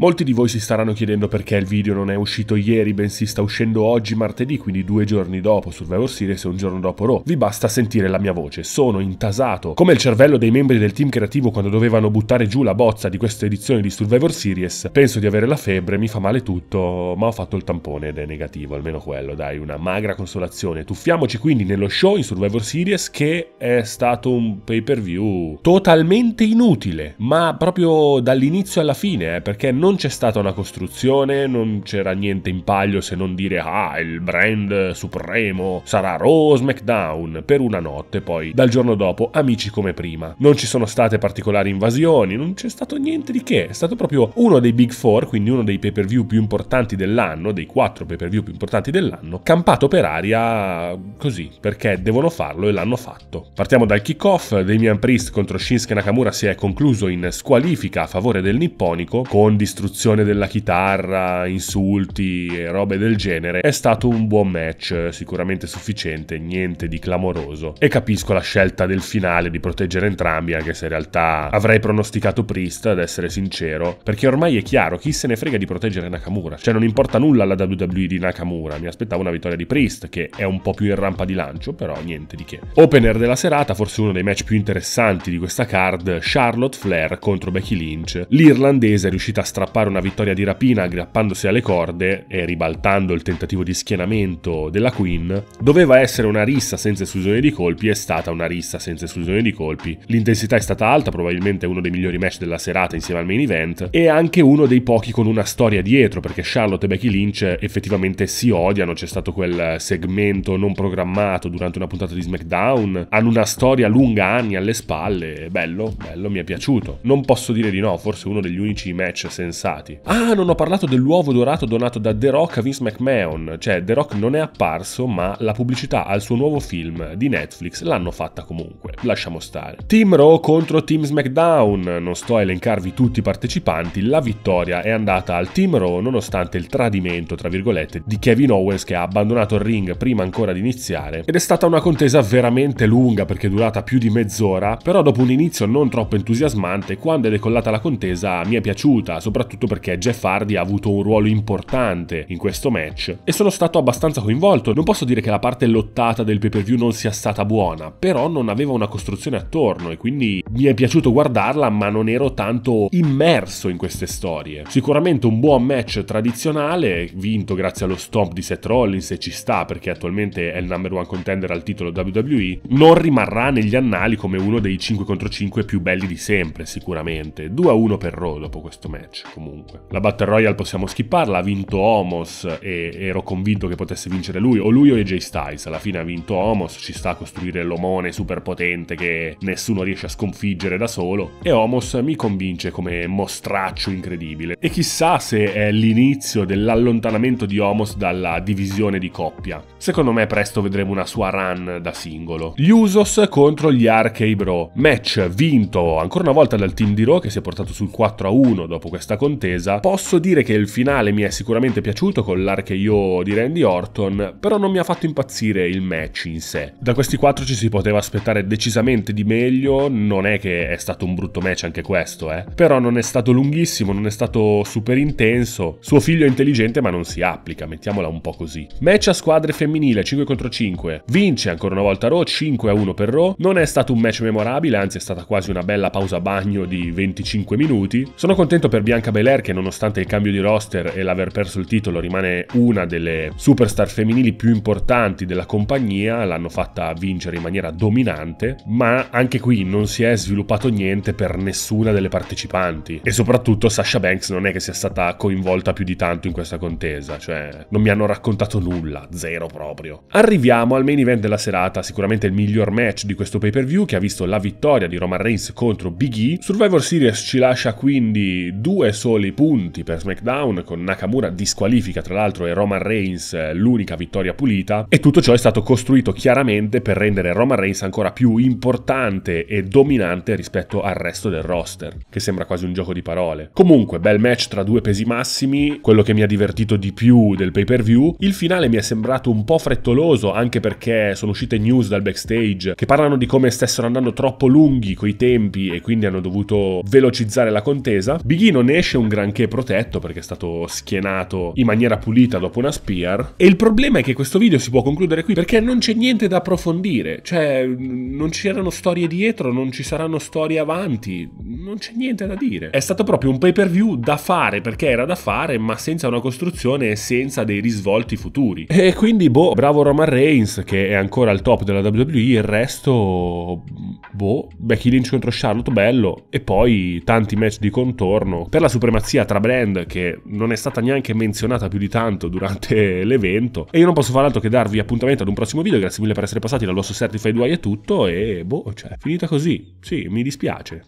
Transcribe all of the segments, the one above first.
Molti di voi si staranno chiedendo perché il video non è uscito ieri, bensì sta uscendo oggi martedì, quindi due giorni dopo Survivor Series e un giorno dopo Raw. Vi basta sentire la mia voce, sono intasato. Come il cervello dei membri del team creativo quando dovevano buttare giù la bozza di questa edizione di Survivor Series, penso di avere la febbre, mi fa male tutto, ma ho fatto il tampone ed è negativo, almeno quello, dai, una magra consolazione. Tuffiamoci quindi nello show in Survivor Series che è stato un pay per view totalmente inutile, ma proprio dall'inizio alla fine, eh, perché non non c'è stata una costruzione, non c'era niente in palio se non dire ah, il brand supremo sarà Raw SmackDown per una notte, poi dal giorno dopo amici come prima. Non ci sono state particolari invasioni, non c'è stato niente di che, è stato proprio uno dei Big Four, quindi uno dei pay-per-view più importanti dell'anno, dei quattro pay-per-view più importanti dell'anno, campato per aria così, perché devono farlo e l'hanno fatto. Partiamo dal kickoff, Damian Priest contro Shinsuke Nakamura si è concluso in squalifica a favore del nipponico con distruzione distruzione della chitarra, insulti e robe del genere, è stato un buon match, sicuramente sufficiente, niente di clamoroso. E capisco la scelta del finale di proteggere entrambi, anche se in realtà avrei pronosticato Priest, ad essere sincero, perché ormai è chiaro chi se ne frega di proteggere Nakamura. Cioè non importa nulla alla WWE di Nakamura, mi aspettavo una vittoria di Priest, che è un po' più in rampa di lancio, però niente di che. Opener della serata, forse uno dei match più interessanti di questa card, Charlotte Flair contro Becky Lynch. L'irlandese è riuscita a strappare strappare una vittoria di rapina aggrappandosi alle corde e ribaltando il tentativo di schienamento della Queen, doveva essere una rissa senza esclusione di colpi, è stata una rissa senza esclusione di colpi. L'intensità è stata alta, probabilmente uno dei migliori match della serata insieme al main event, e anche uno dei pochi con una storia dietro, perché Charlotte e Becky Lynch effettivamente si odiano, c'è stato quel segmento non programmato durante una puntata di SmackDown, hanno una storia lunga anni alle spalle, bello, bello, mi è piaciuto. Non posso dire di no, forse uno degli unici match sensati sensati. Ah, non ho parlato dell'uovo dorato donato da The Rock a Vince McMahon. Cioè, The Rock non è apparso, ma la pubblicità al suo nuovo film di Netflix l'hanno fatta comunque. Lasciamo stare. Team Raw contro Team SmackDown. Non sto a elencarvi tutti i partecipanti. La vittoria è andata al Team Raw nonostante il tradimento, tra virgolette, di Kevin Owens che ha abbandonato il ring prima ancora di iniziare. Ed è stata una contesa veramente lunga perché è durata più di mezz'ora, però dopo un inizio non troppo entusiasmante, quando è decollata la contesa mi è piaciuta, soprattutto soprattutto perché Jeff Hardy ha avuto un ruolo importante in questo match e sono stato abbastanza coinvolto. Non posso dire che la parte lottata del pay per view non sia stata buona, però non aveva una costruzione attorno e quindi mi è piaciuto guardarla, ma non ero tanto immerso in queste storie. Sicuramente un buon match tradizionale, vinto grazie allo stomp di Seth Rollins e ci sta perché attualmente è il number one contender al titolo WWE, non rimarrà negli annali come uno dei 5 contro 5 più belli di sempre, sicuramente. 2 a 1 per Raw dopo questo match comunque. La Battle Royale possiamo skipparla, ha vinto Homos e ero convinto che potesse vincere lui, o lui o AJ Styles. Alla fine ha vinto Homos, ci sta a costruire l'omone super potente che nessuno riesce a sconfiggere da solo e Homos mi convince come mostraccio incredibile. E chissà se è l'inizio dell'allontanamento di Homos dalla divisione di coppia. Secondo me presto vedremo una sua run da singolo. Gli Usos contro gli Arcade Bro. Match vinto ancora una volta dal team di Raw che si è portato sul 4 a 1 dopo questa contesa. Posso dire che il finale mi è sicuramente piaciuto con l'archeio di Randy Orton, però non mi ha fatto impazzire il match in sé. Da questi quattro ci si poteva aspettare decisamente di meglio, non è che è stato un brutto match anche questo, eh. Però non è stato lunghissimo, non è stato super intenso. Suo figlio è intelligente ma non si applica, mettiamola un po' così. Match a squadre femminile 5 contro 5. Vince ancora una volta Raw 5 a 1 per Raw. Non è stato un match memorabile, anzi è stata quasi una bella pausa bagno di 25 minuti. Sono contento per Bianca Belair che nonostante il cambio di roster e l'aver perso il titolo rimane una delle superstar femminili più importanti della compagnia, l'hanno fatta vincere in maniera dominante, ma anche qui non si è sviluppato niente per nessuna delle partecipanti e soprattutto Sasha Banks non è che sia stata coinvolta più di tanto in questa contesa, cioè non mi hanno raccontato nulla, zero proprio. Arriviamo al main event della serata, sicuramente il miglior match di questo pay-per-view che ha visto la vittoria di Roman Reigns contro Big E. Survivor Series ci lascia quindi due soli punti per SmackDown, con Nakamura disqualifica tra l'altro e Roman Reigns eh, l'unica vittoria pulita, e tutto ciò è stato costruito chiaramente per rendere Roman Reigns ancora più importante e dominante rispetto al resto del roster, che sembra quasi un gioco di parole. Comunque, bel match tra due pesi massimi, quello che mi ha divertito di più del pay per view. Il finale mi è sembrato un po' frettoloso, anche perché sono uscite news dal backstage che parlano di come stessero andando troppo lunghi coi tempi e quindi hanno dovuto velocizzare la contesa. Big non ne esce esce un granché protetto perché è stato schienato in maniera pulita dopo una spear. E il problema è che questo video si può concludere qui perché non c'è niente da approfondire. Cioè, non c'erano storie dietro, non ci saranno storie avanti, non c'è niente da dire. È stato proprio un pay per view da fare perché era da fare, ma senza una costruzione e senza dei risvolti futuri. E quindi, boh, bravo Roman Reigns che è ancora al top della WWE, il resto, boh, Becky Lynch contro Charlotte, bello. E poi tanti match di contorno per la supremazia tra brand che non è stata neanche menzionata più di tanto durante l'evento. E io non posso fare altro che darvi appuntamento ad un prossimo video. Grazie mille per essere passati dal vostro Certified Way e tutto. E boh, cioè, finita così. Sì, mi dispiace.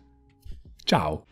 Ciao.